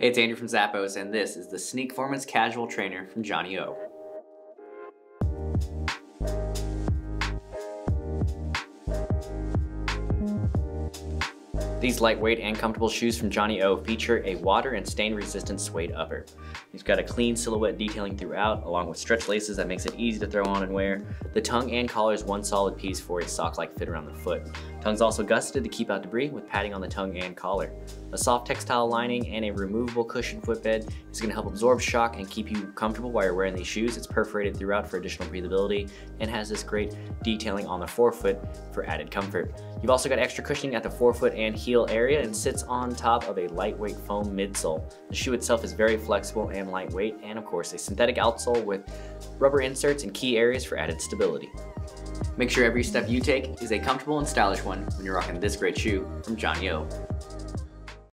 Hey, it's Andrew from Zappos, and this is the Sneakformance Casual Trainer from Johnnie-O. These lightweight and comfortable shoes from Johnnie-O feature a water and stain resistant suede upper. He's got a clean silhouette detailing throughout, along with stretch laces that makes it easy to throw on and wear. The tongue and collar is one solid piece for a sock-like fit around the foot. Tongue's also gusseted to keep out debris with padding on the tongue and collar. A soft textile lining and a removable cushion footbed is going to help absorb shock and keep you comfortable while you're wearing these shoes. It's perforated throughout for additional breathability and has this great detailing on the forefoot for added comfort. You've also got extra cushioning at the forefoot and heel area and sits on top of a lightweight foam midsole. The shoe itself is very flexible and lightweight and of course a synthetic outsole with rubber inserts in key areas for added stability. Make sure every step you take is a comfortable and stylish one when you're rocking this great shoe from Johnnie-O.